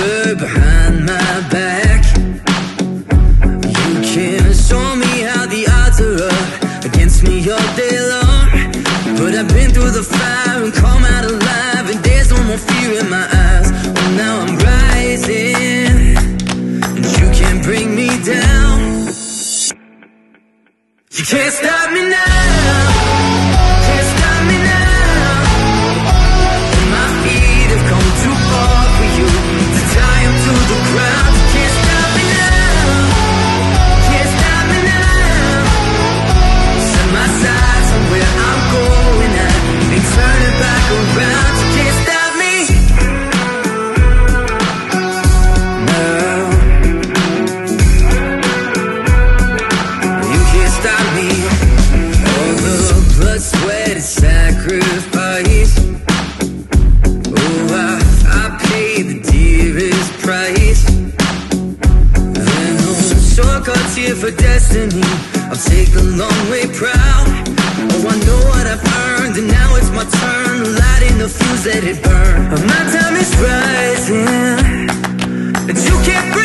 word behind my back. You can show me how the odds are up against me all day long. But I've been through the fire and come out alive, and there's no more fear in my eyes. Oh, now I'm rising, and you can't bring me down. You can't stop me now. For destiny. I'll take the long way proud. Oh, I know what I've let it burn. My time is rising. And you can't